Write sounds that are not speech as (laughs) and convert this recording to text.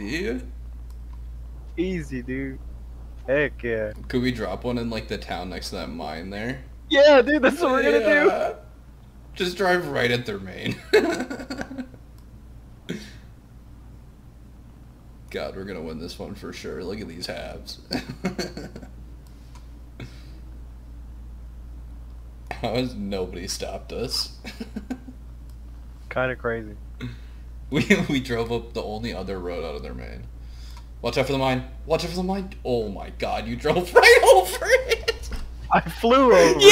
Easy. Easy, dude. Heck yeah. Could we drop one in like the town next to that mine there? Yeah, dude, that's what we're gonna do. Just drive right at their main. (laughs) God, we're gonna win this one for sure. Look at these halves. (laughs) How has nobody stopped us? (laughs) Kind of crazy. (laughs) we we drove up the only other road out of their main. Watch out for the mine. Watch out for the mine. Oh my god, you drove (laughs) right over it. I flew over. Yeah.